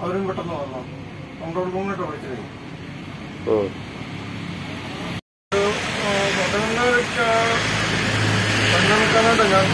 അവരും പെട്ടെന്ന് വന്നു? കൺട്രോൾ റൂമിലിട്ട് വിളിച്ചു കഴിഞ്ഞു പതിനൊന്നരക്ക് പതിനൊന്നരക്കായിട്ട് ഞാൻ